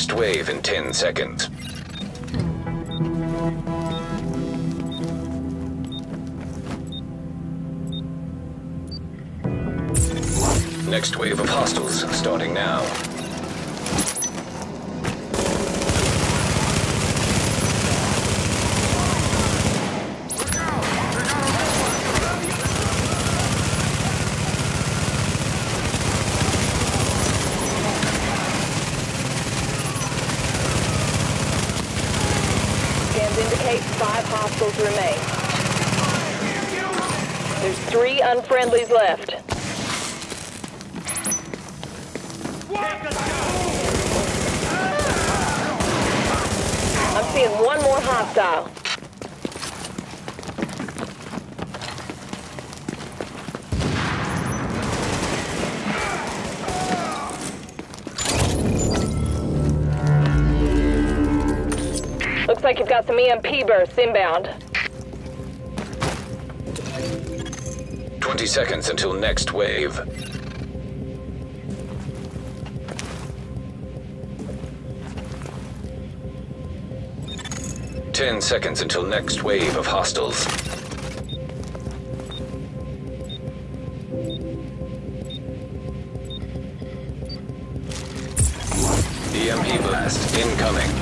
next wave in 10 seconds. Next wave of hostiles starting now. Scans indicate five hostiles remain. There's three unfriendlies left. I'm seeing one more hostile. Looks like you've got some EMP bursts inbound. 20 seconds until next wave. Ten seconds until next wave of hostiles. EMP blast incoming.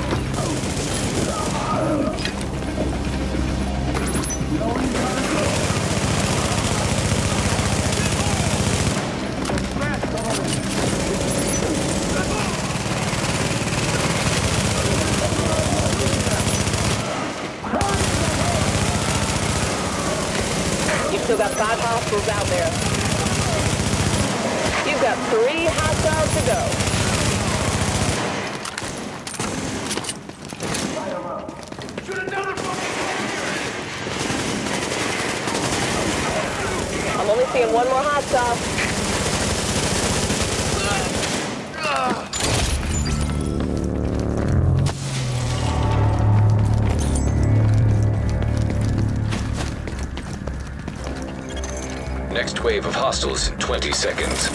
Hostiles in 20 seconds.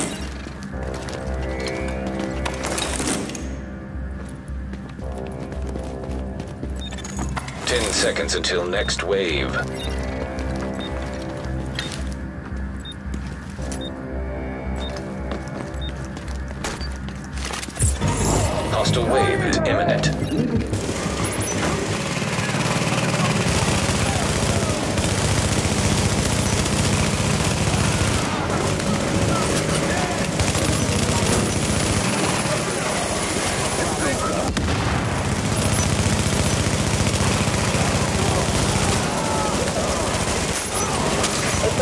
Ten seconds until next wave.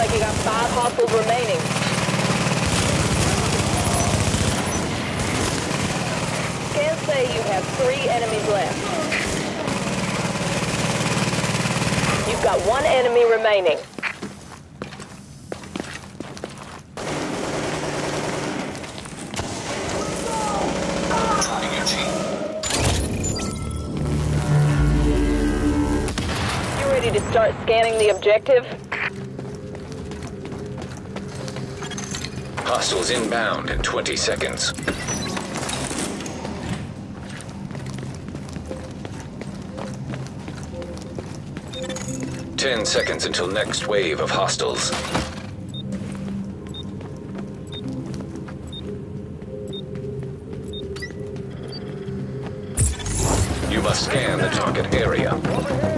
Like you got five hostiles remaining. Scans say you have three enemies left. You've got one enemy remaining. You ready to start scanning the objective? Hostiles inbound in 20 seconds. Ten seconds until next wave of hostiles. You must scan the target area.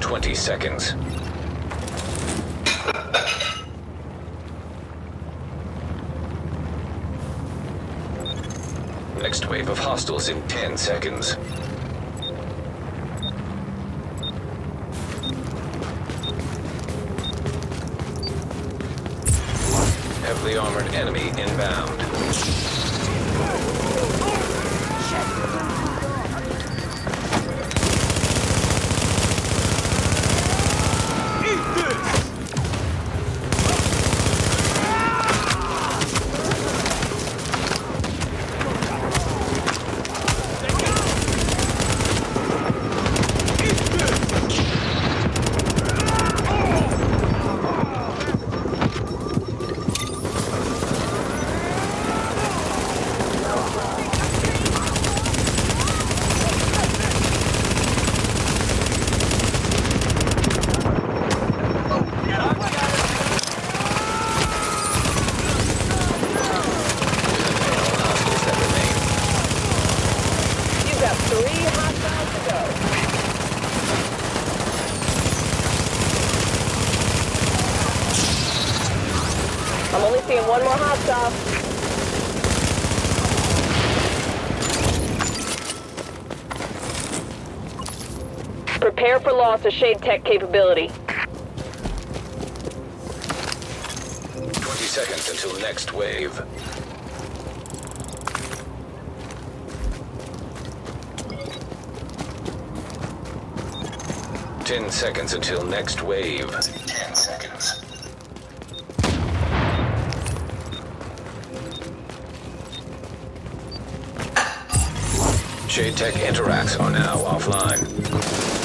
20 seconds. Next wave of hostiles in 10 seconds. Prepare for loss of Shade Tech capability. 20 seconds until next wave. Ten seconds until next wave. Ten seconds. Shade Tech interacts are now offline.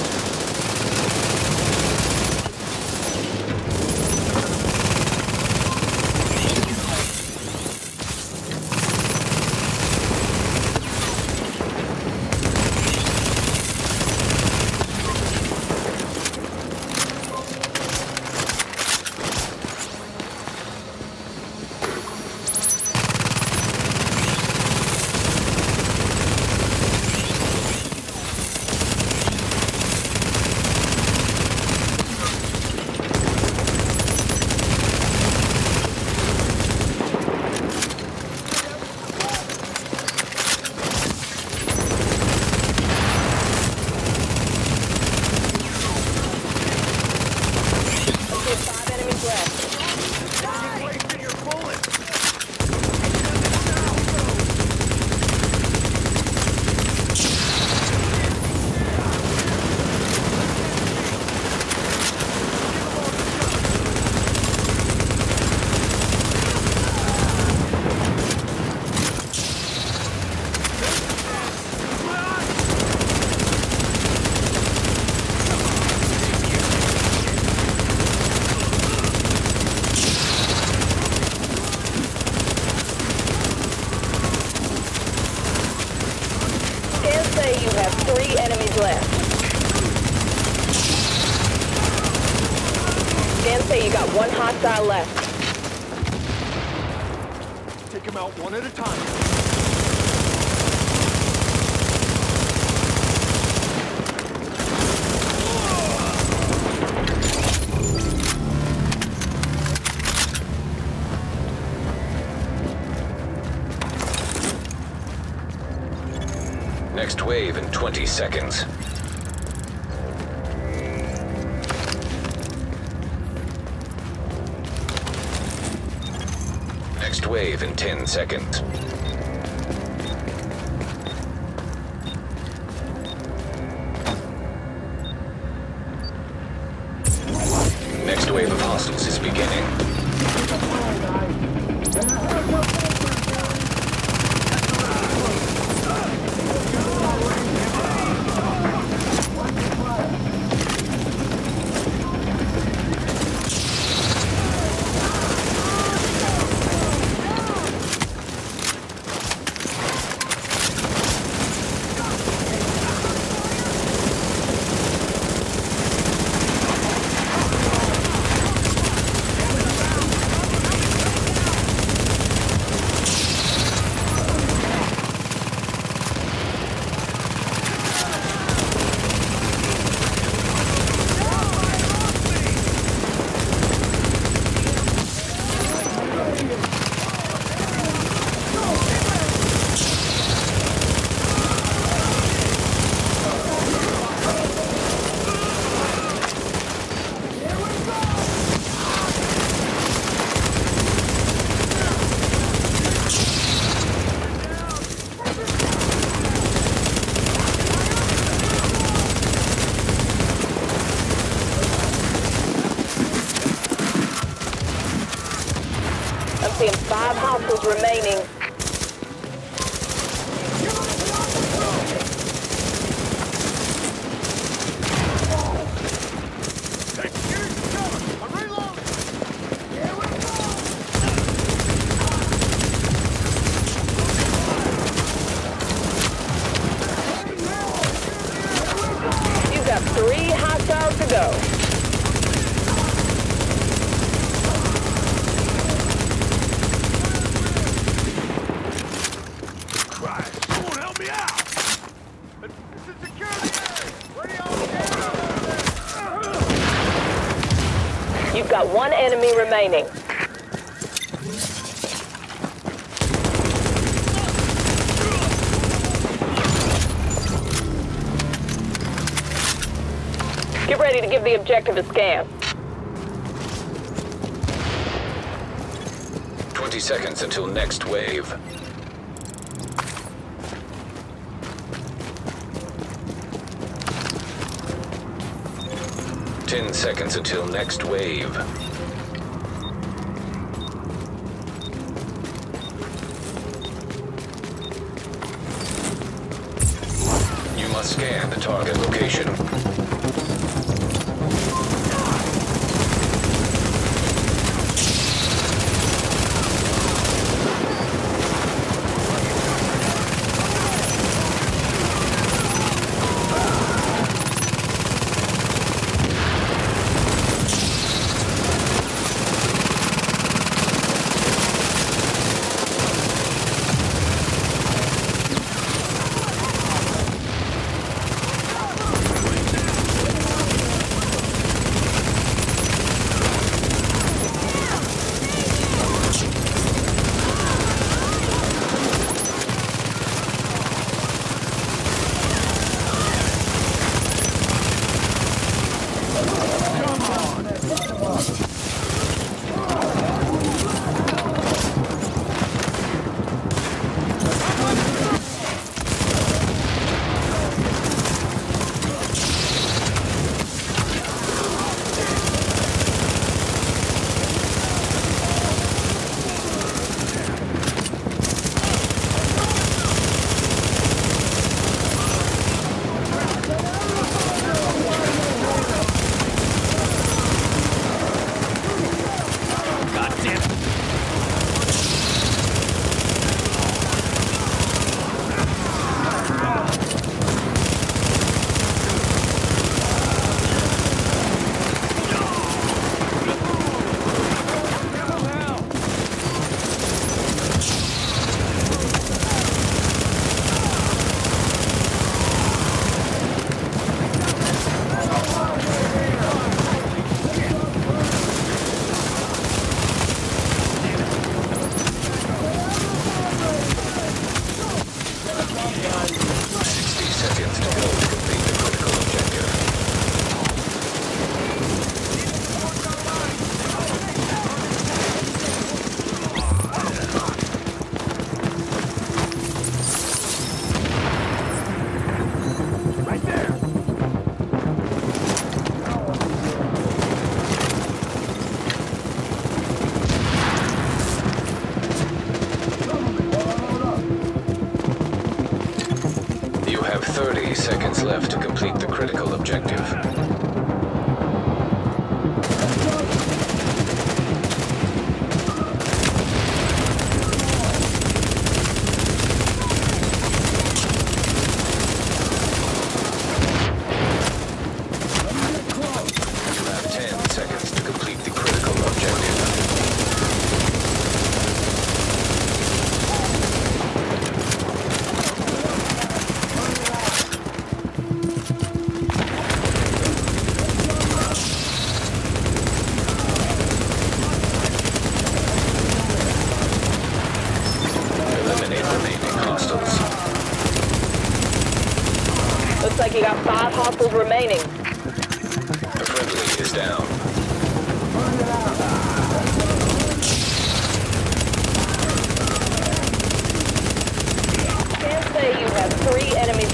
Next wave in 20 seconds. Next wave in 10 seconds. Next wave of hostiles is beginning. Five hostiles remaining. back a 20 seconds until next wave. Ten seconds until next wave.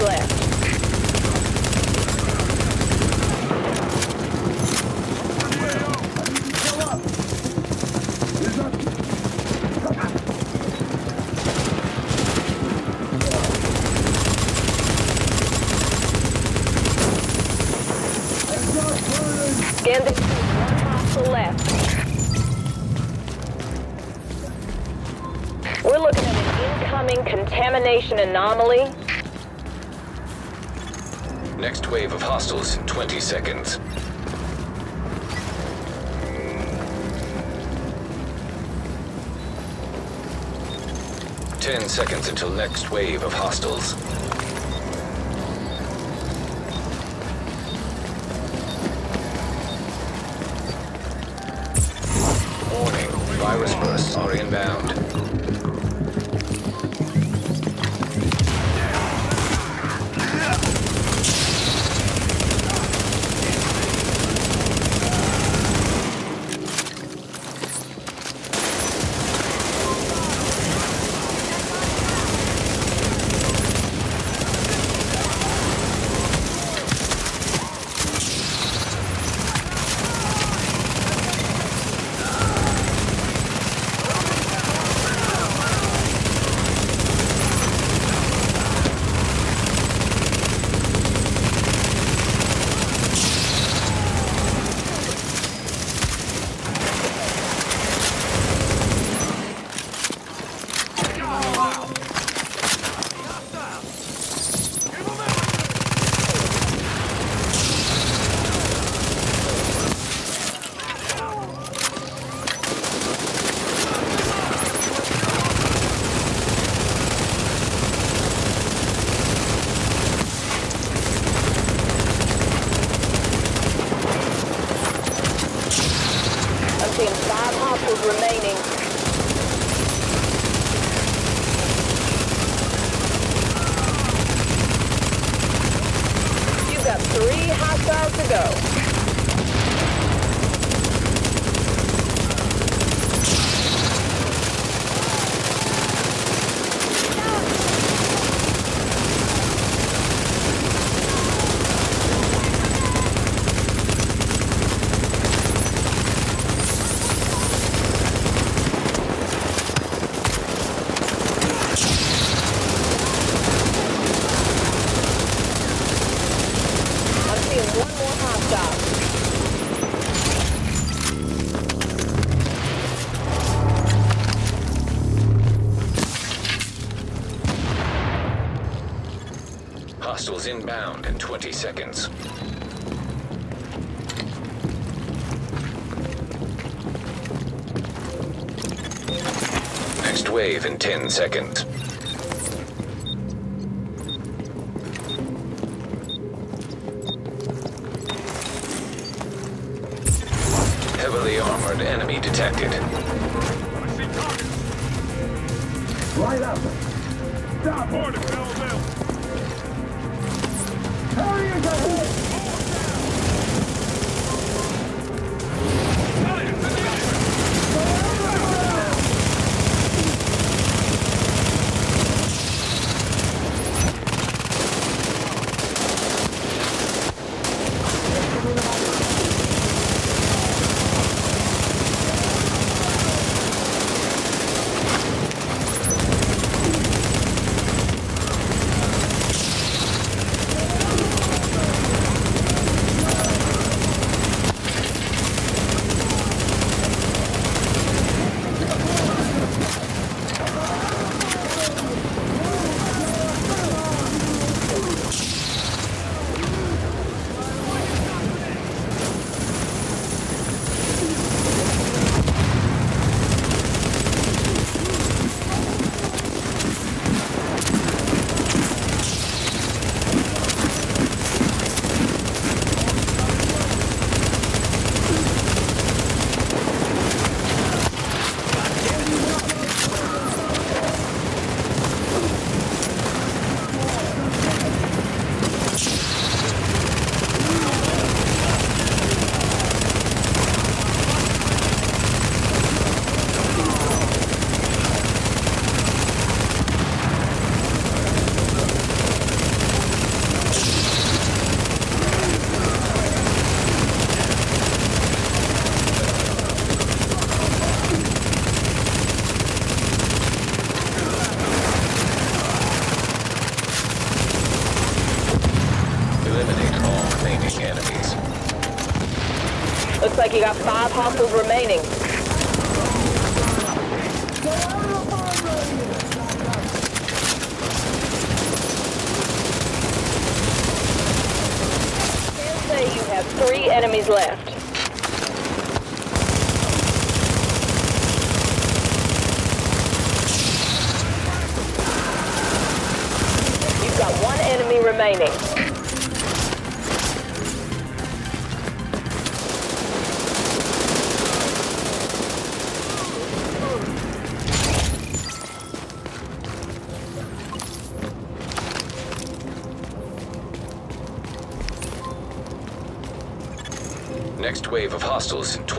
left. Missiles inbound in 20 seconds. Next wave in 10 seconds. Heavily armored enemy detected. Light up! Stop! Order.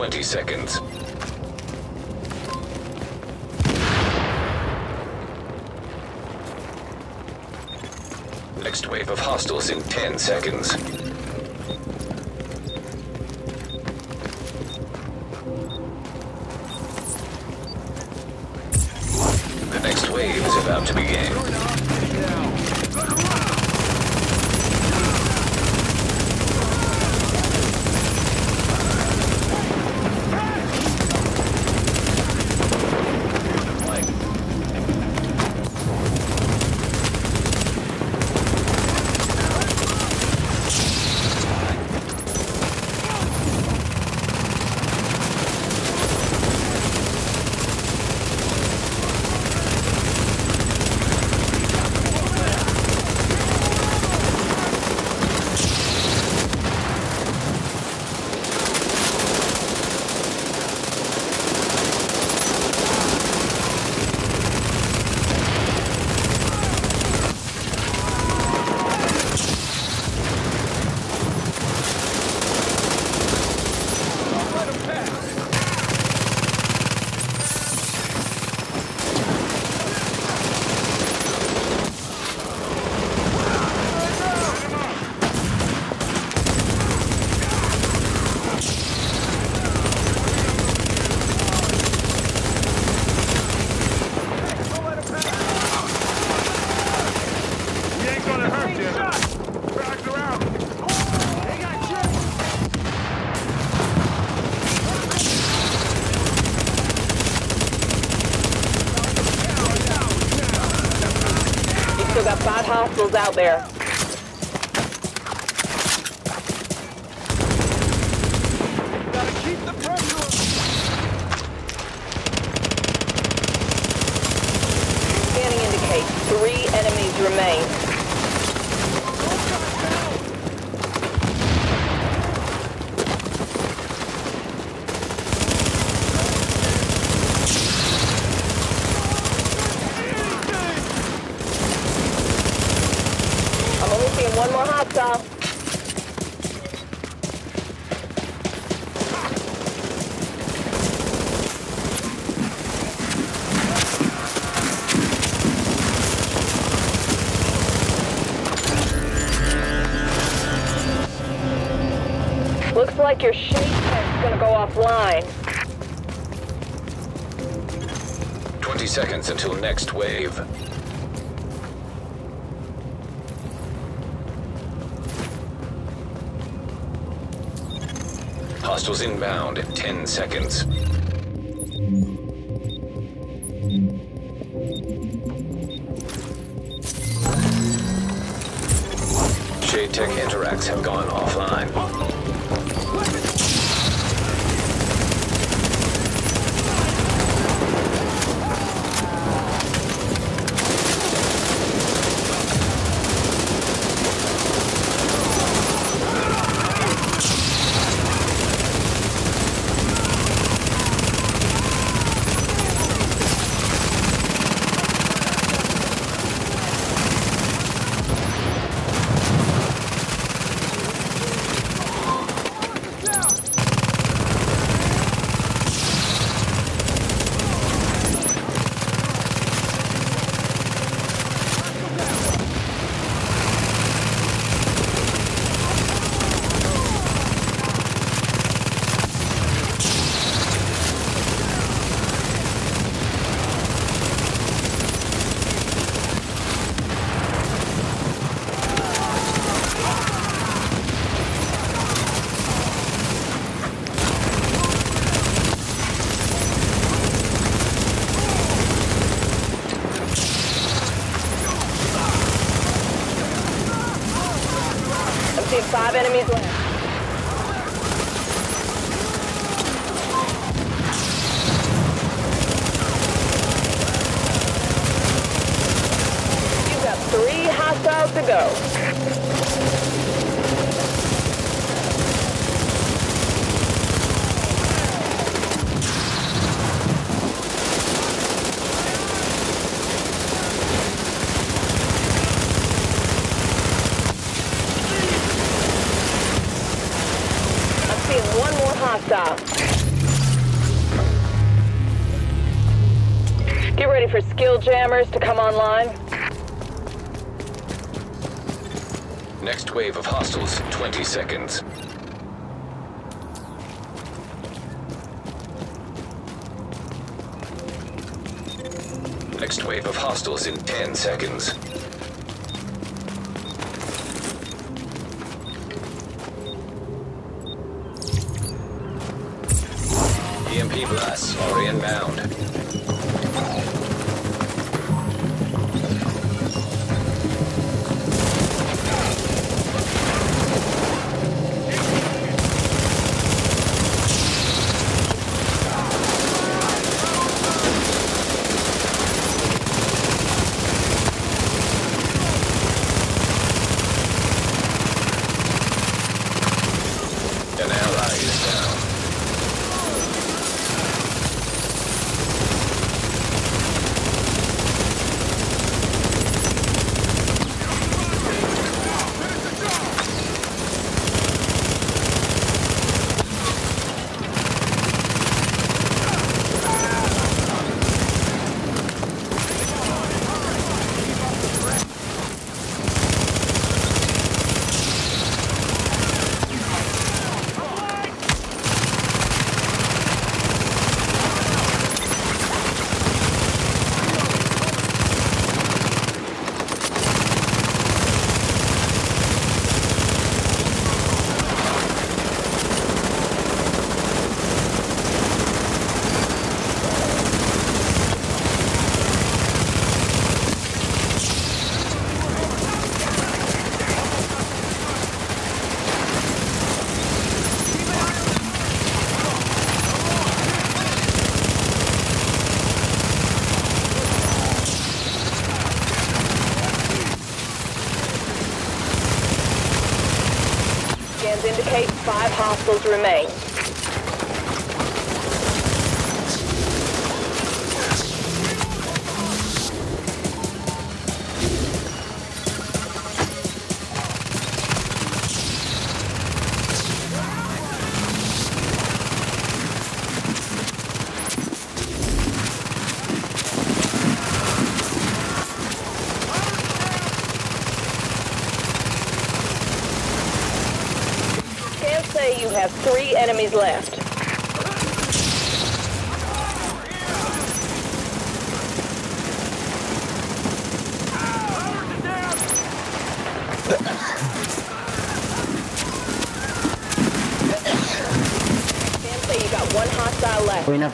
20 seconds. Next wave of hostiles in 10 seconds. The next wave is about to begin. We've got five hostiles out there. Scanning indicates three enemies remain. inbound in 10 seconds. Hostile. Get ready for skill jammers to come online. Next wave of hostiles, 20 seconds. Next wave of hostiles in 10 seconds. EMP blasts are inbound. Remain.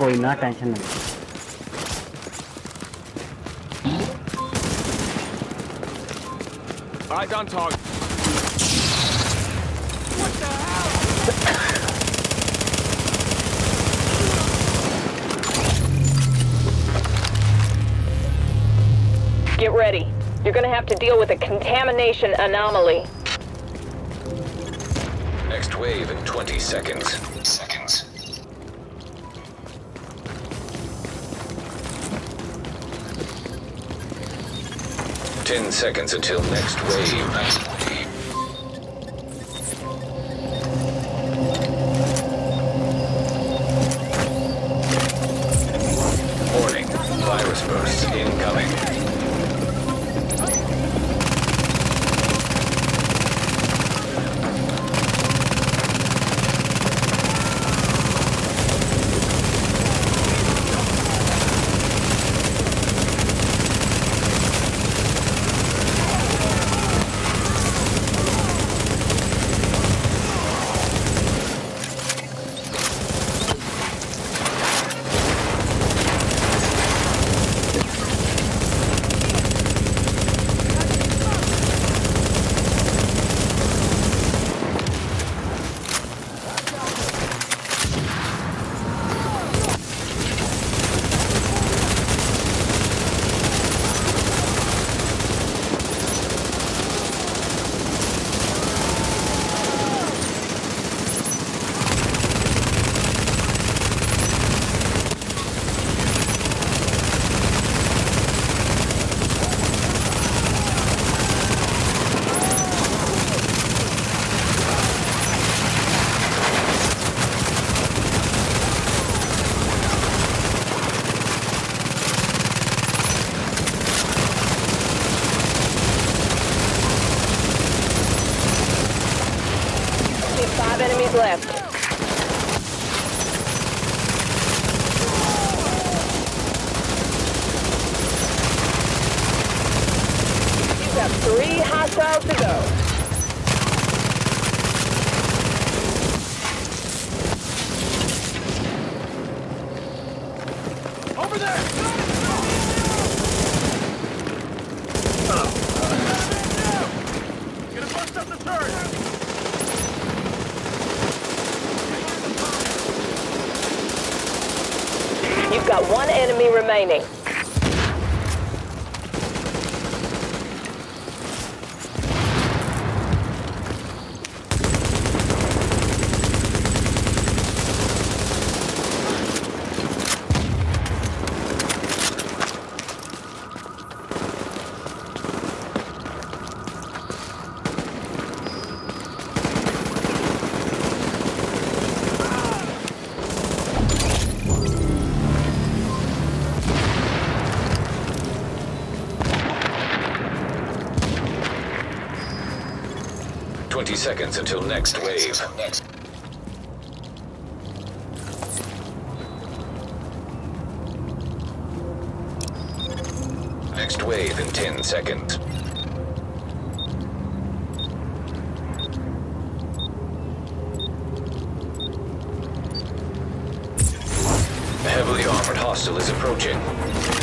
పోయిందా tension లేదు Eyes on target. What the hell? Get ready. You're gonna have to deal with a contamination anomaly. Next wave in 20 seconds. Ten seconds until next wave. 20 seconds until next wave. Next wave in 10 seconds. heavily armored hostile is approaching.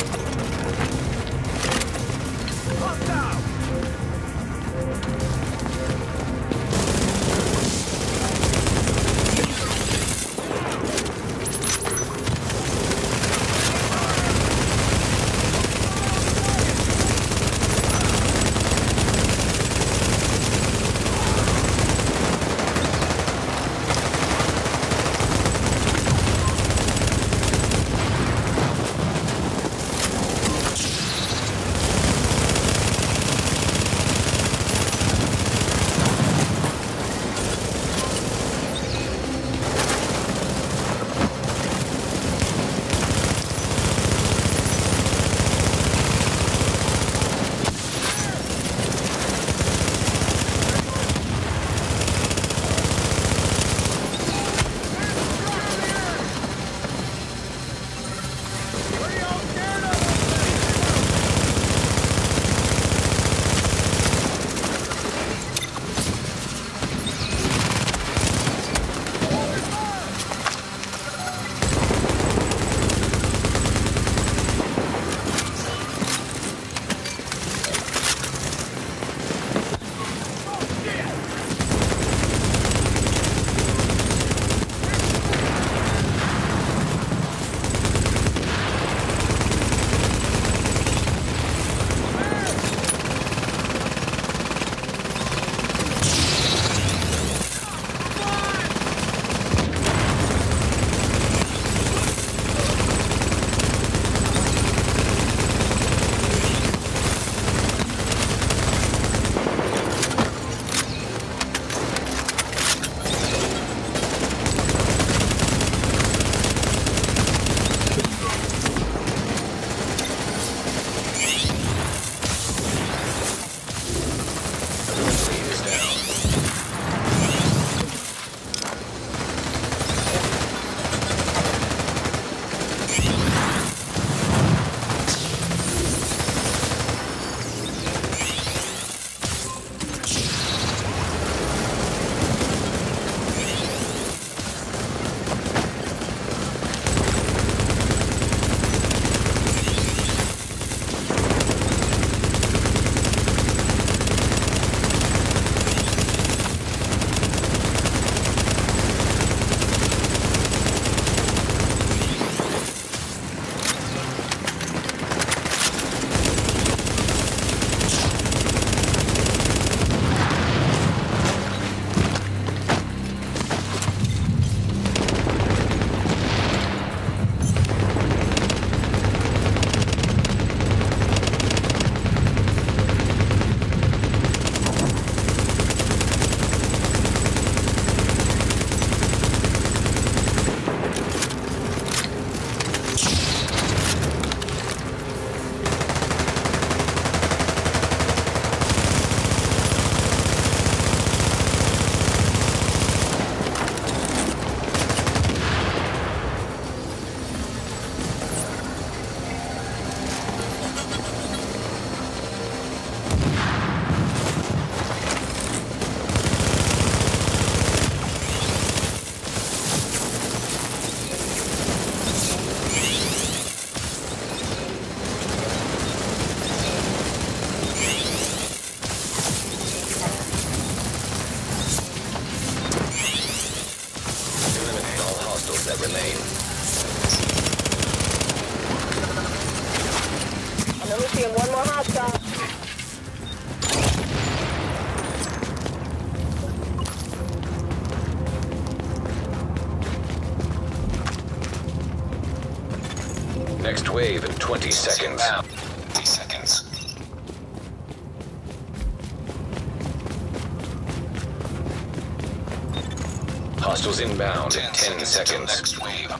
50 seconds. 50 seconds. Hostiles inbound. 10, 10 seconds. seconds. Next wave.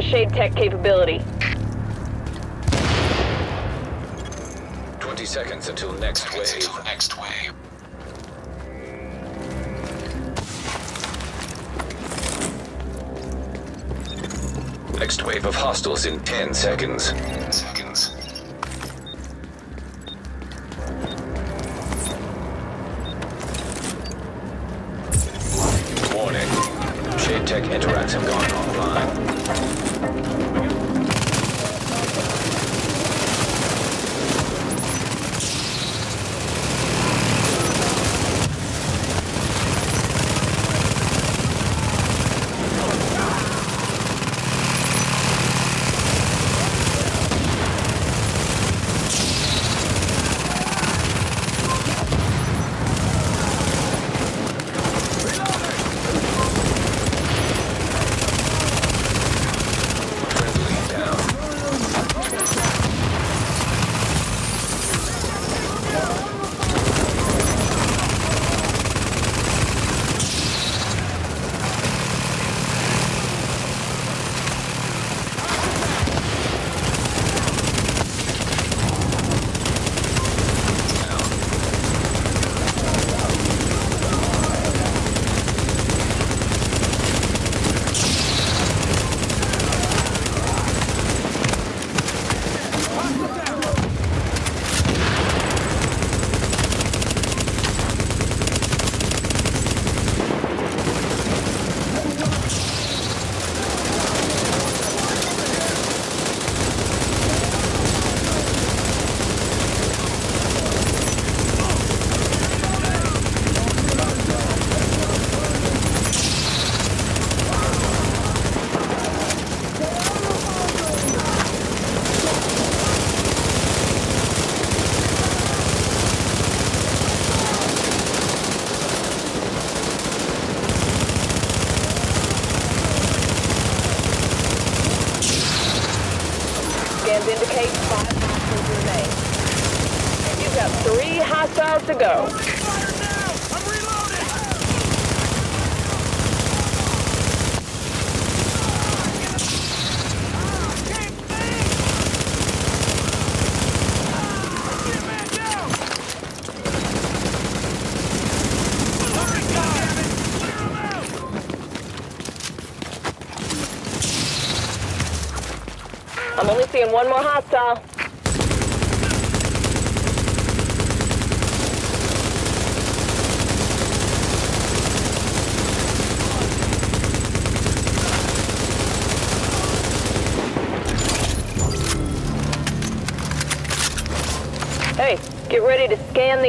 Prepare for loss of SHD Tech capability. 20 seconds until next Seconds wave. until next wave. Next wave of hostiles in 10 seconds. 10 seconds. Warning. SHD Tech interacts have gone offline.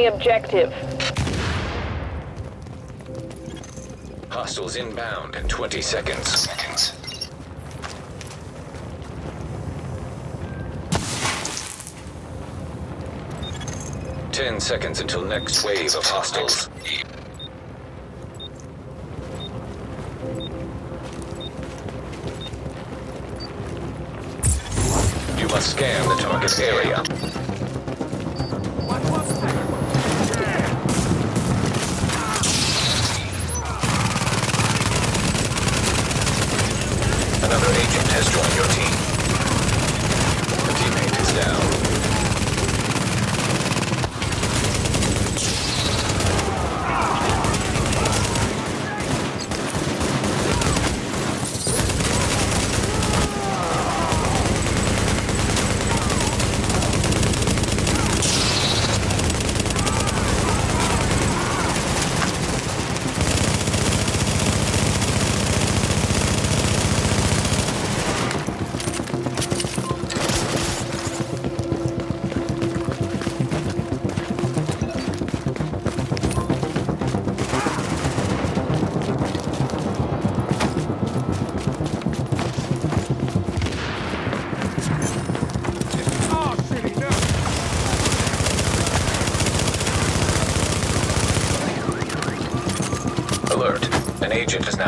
the objective. Hostiles inbound in 20 seconds. seconds. Ten seconds until next wave of hostiles. You must scan the target area.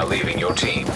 leaving your team.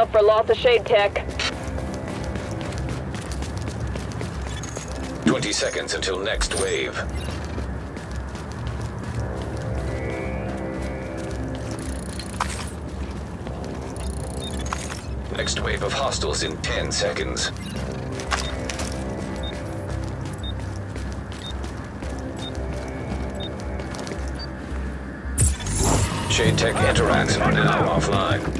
Yourself for loss of SHD Tech. 20 seconds until next wave. Next wave of hostiles in 10 seconds. SHD Tech interacts are now offline.